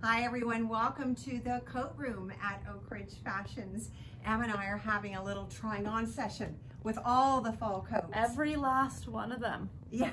Hi everyone, welcome to the coat room at Oakridge Fashions. Em and I are having a little trying on session with all the fall coats. Every last one of them. Yeah,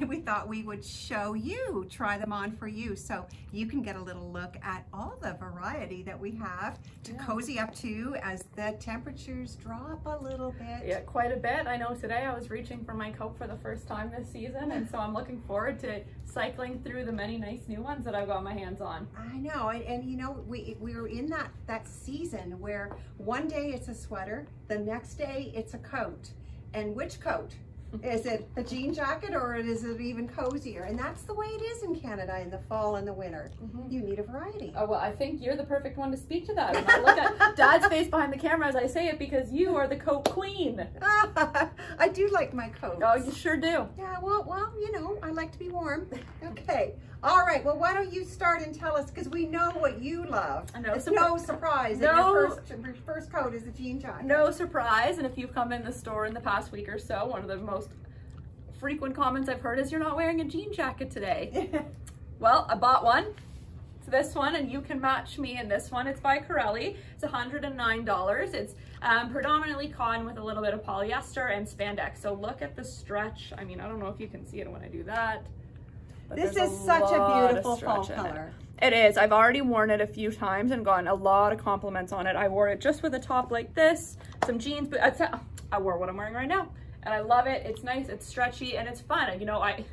we thought we would show you, try them on for you, so you can get a little look at all the variety that we have to yeah. cozy up to as the temperatures drop a little bit. Yeah, quite a bit. I know today I was reaching for my coat for the first time this season, and so I'm looking forward to cycling through the many nice new ones that I've got my hands on. I know, and, and you know, we, we were in that, that season where one day it's a sweater, the next day it's a coat. And which coat? Is it a jean jacket or is it even cozier? And that's the way it is in Canada in the fall and the winter. Mm -hmm. You need a variety. Oh, well, I think you're the perfect one to speak to that. I look at Dad's face behind the camera as I say it because you are the coat queen. I do like my coat. Oh, you sure do. Yeah, well, well, you know, I like to be warm. Okay. All right, well, why don't you start and tell us, because we know what you love. No, it's no surprise no, your first, your first coat is a jean jacket. No surprise, and if you've come in the store in the past week or so, one of the most frequent comments I've heard is you're not wearing a jean jacket today. well, I bought one. It's this one, and you can match me in this one. It's by Corelli. It's $109. It's um, predominantly cotton with a little bit of polyester and spandex. So look at the stretch. I mean, I don't know if you can see it when I do that. This is such a beautiful fall color. It. it is. I've already worn it a few times and gotten a lot of compliments on it. I wore it just with a top like this, some jeans, but I, I wore what I'm wearing right now. And I love it. It's nice, it's stretchy, and it's fun. You know, I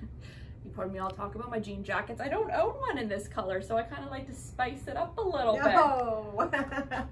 Pardon me, I'll talk about my jean jackets. I don't own one in this color, so I kind of like to spice it up a little no. bit.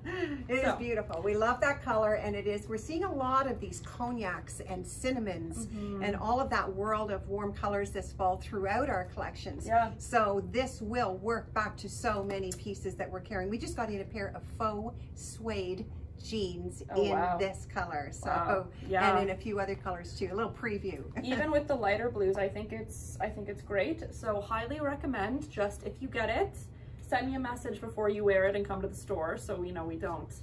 it so. is beautiful. We love that color, and it is, we're seeing a lot of these cognacs and cinnamons mm -hmm. and all of that world of warm colors this fall throughout our collections. Yeah. So this will work back to so many pieces that we're carrying. We just got in a pair of faux suede jeans oh, in wow. this color. So, wow. yeah. and in a few other colors too. A little preview. Even with the lighter blues, I think it's I think it's great. So highly recommend. Just if you get it, send me a message before you wear it and come to the store, so we know we don't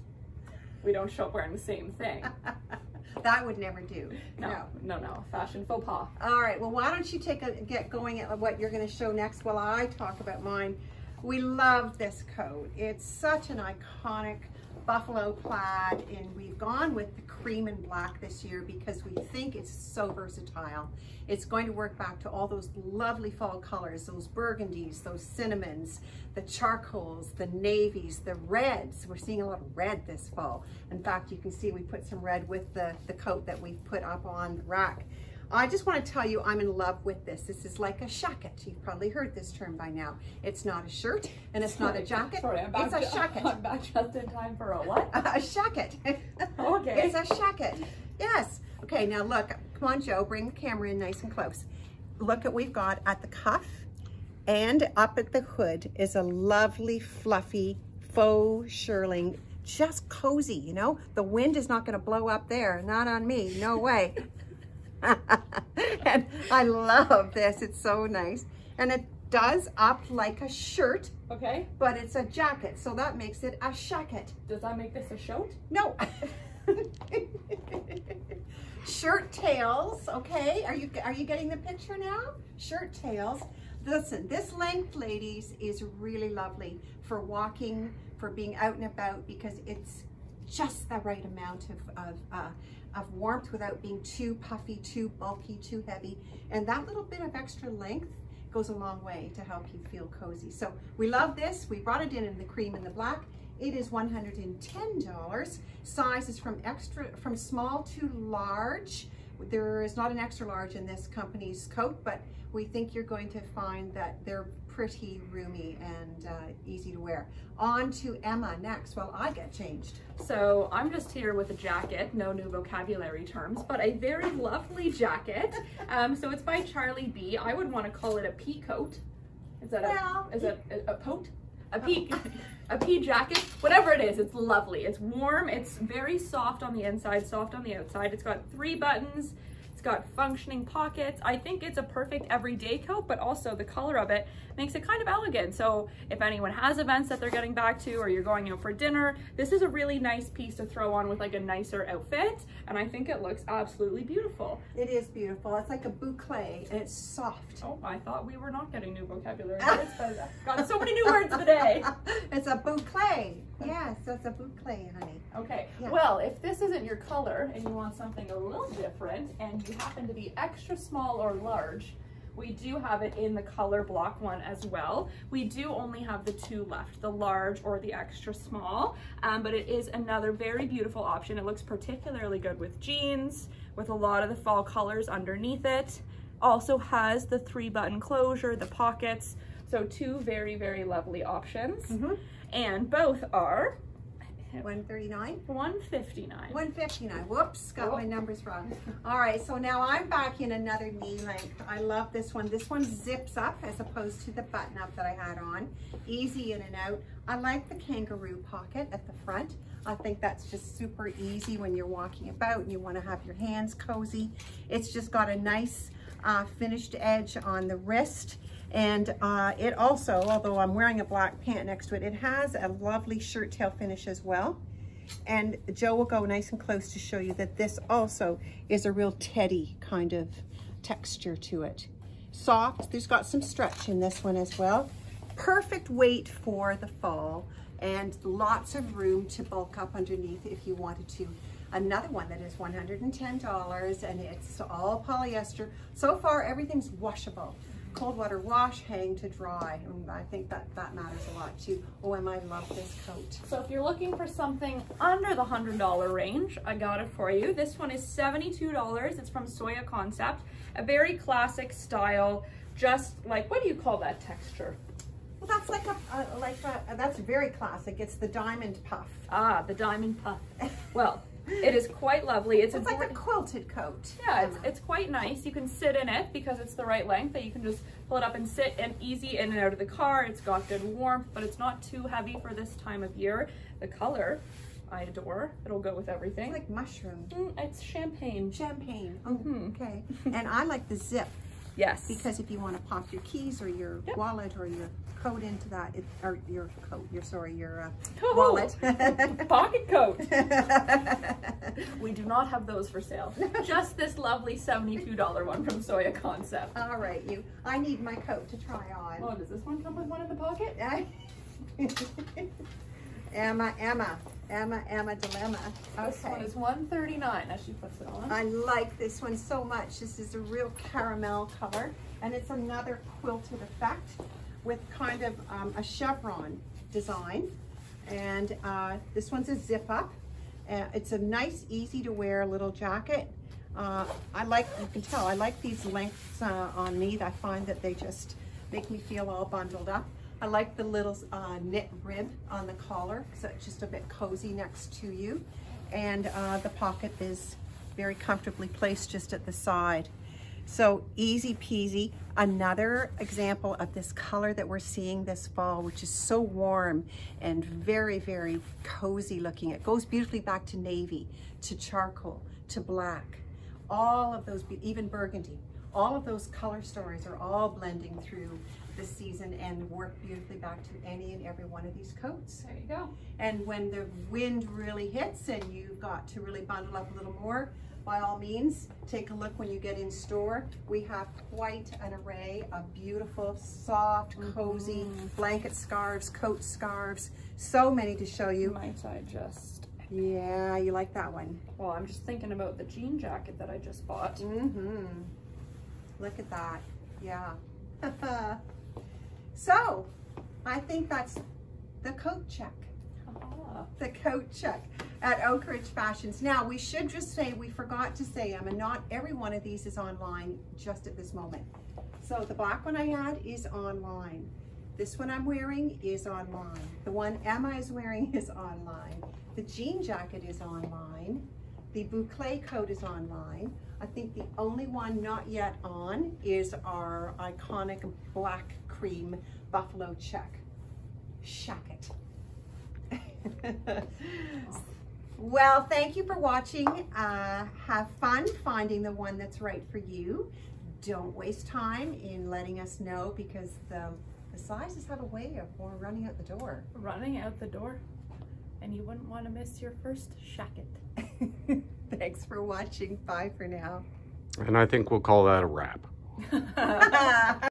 we don't show up wearing the same thing. that would never do. No, no, no, no, fashion faux pas. All right, well, why don't you take a get going at what you're going to show next while I talk about mine. We love this coat. It's such an iconic buffalo plaid and we've gone with the cream and black this year because we think it's so versatile. It's going to work back to all those lovely fall colors, those burgundies, those cinnamons, the charcoals, the navies, the reds. We're seeing a lot of red this fall. In fact, you can see we put some red with the, the coat that we've put up on the rack. I just want to tell you I'm in love with this. This is like a shacket. You've probably heard this term by now. It's not a shirt and it's sorry, not a jacket. Sorry, I'm back, it's a shacket. I'm back just in time for a what? A, a shacket. okay. It's a shacket. Yes. Okay, now look. Come on, Joe. Bring the camera in nice and close. Look at we've got at the cuff and up at the hood is a lovely, fluffy, faux shearling just cozy, you know? The wind is not going to blow up there. Not on me. No way. and I love this. It's so nice. And it does up like a shirt. Okay. But it's a jacket, so that makes it a shacket. Does that make this a shirt? No. shirt tails, okay? Are you are you getting the picture now? Shirt tails. Listen, this length, ladies, is really lovely for walking, for being out and about because it's just the right amount of, of, uh, of warmth without being too puffy, too bulky, too heavy. And that little bit of extra length goes a long way to help you feel cozy. So we love this. We brought it in in the cream and the black. It is $110. Size is from extra, from small to large. There is not an extra large in this company's coat, but we think you're going to find that they're pretty roomy and uh, easy to wear. On to Emma next while I get changed. So I'm just here with a jacket, no new vocabulary terms, but a very lovely jacket. Um, so it's by Charlie B. I would want to call it a pea coat. Is that well, a, is it a, a coat? A pea, a pea jacket, whatever it is, it's lovely. It's warm, it's very soft on the inside, soft on the outside. It's got three buttons, got functioning pockets. I think it's a perfect everyday coat, but also the color of it makes it kind of elegant. So if anyone has events that they're getting back to or you're going out for dinner, this is a really nice piece to throw on with like a nicer outfit. And I think it looks absolutely beautiful. It is beautiful. It's like a boucle and it's soft. Oh, I thought we were not getting new vocabulary words, but I've got so many new words today. it's a boucle. Yes, it's a boucle, honey. Okay, yeah. well, if this isn't your color and you want something a little different and you happen to be extra small or large, we do have it in the color block one as well. We do only have the two left, the large or the extra small, um, but it is another very beautiful option. It looks particularly good with jeans, with a lot of the fall colors underneath it. Also has the three button closure, the pockets, so two very, very lovely options. Mm -hmm. And both are 139? 159. 159. Whoops, got oh. my numbers wrong. All right, so now I'm back in another knee length. I love this one. This one zips up as opposed to the button up that I had on. Easy in and out. I like the kangaroo pocket at the front. I think that's just super easy when you're walking about and you want to have your hands cozy. It's just got a nice uh, finished edge on the wrist and uh, it also, although I'm wearing a black pant next to it, it has a lovely shirt tail finish as well. And Joe will go nice and close to show you that this also is a real teddy kind of texture to it. Soft, there's got some stretch in this one as well. Perfect weight for the fall and lots of room to bulk up underneath if you wanted to. Another one that is $110 and it's all polyester. So far, everything's washable cold water wash, hang to dry. And I think that that matters a lot too. Oh, and I love this coat. So if you're looking for something under the $100 range, I got it for you. This one is $72. It's from Soya Concept. A very classic style, just like, what do you call that texture? Well, that's like a, uh, like a, that's very classic. It's the diamond puff. Ah, the diamond puff. Well, it is quite lovely. It's, it's like a quilted coat. Yeah, it's, it's quite nice. You can sit in it because it's the right length that you can just pull it up and sit and easy in and out of the car. It's got good warmth, but it's not too heavy for this time of year. The color, I adore. It'll go with everything. It's like mushroom. Mm, it's champagne. Champagne. Oh, mm -hmm. okay. and I like the zip. Yes. Because if you want to pop your keys or your yep. wallet or your coat into that, it, or your coat, your, sorry, your uh, oh, wallet. pocket coat. we do not have those for sale. Just this lovely $72 one from Soya Concept. All right, you. I need my coat to try on. Oh, does this one come with one in the pocket? Emma, Emma. Emma, Emma Dilemma. Okay. This one is 139 as she puts it on. I like this one so much. This is a real caramel color and it's another quilted effect with kind of um, a chevron design. And uh, this one's a zip up. Uh, it's a nice, easy to wear little jacket. Uh, I like, you can tell, I like these lengths uh, on me. I find that they just make me feel all bundled up. I like the little uh, knit rib on the collar so it's just a bit cozy next to you. And uh, the pocket is very comfortably placed just at the side. So easy peasy. Another example of this color that we're seeing this fall, which is so warm and very, very cozy looking. It goes beautifully back to navy, to charcoal, to black. All of those, even burgundy, all of those color stories are all blending through the season and work beautifully back to any and every one of these coats. There you go. And when the wind really hits and you've got to really bundle up a little more, by all means, take a look when you get in store. We have quite an array of beautiful, soft, cozy mm -hmm. blanket scarves, coat scarves, so many to show you. Might I just... Yeah, you like that one. Well, I'm just thinking about the jean jacket that I just bought. Mm-hmm. Look at that. Yeah. So I think that's the coat check. Ah. The coat check at Oakridge Fashions. Now we should just say, we forgot to say, Emma, not every one of these is online just at this moment. So the black one I had is online. This one I'm wearing is online. The one Emma is wearing is online. The jean jacket is online. The boucle coat is online. I think the only one not yet on is our iconic black cream buffalo check. Shack it. Well, thank you for watching. Uh, have fun finding the one that's right for you. Don't waste time in letting us know because the, the sizes have a way of more running out the door. Running out the door. And you wouldn't want to miss your first shacket. Thanks for watching. Bye for now. And I think we'll call that a wrap.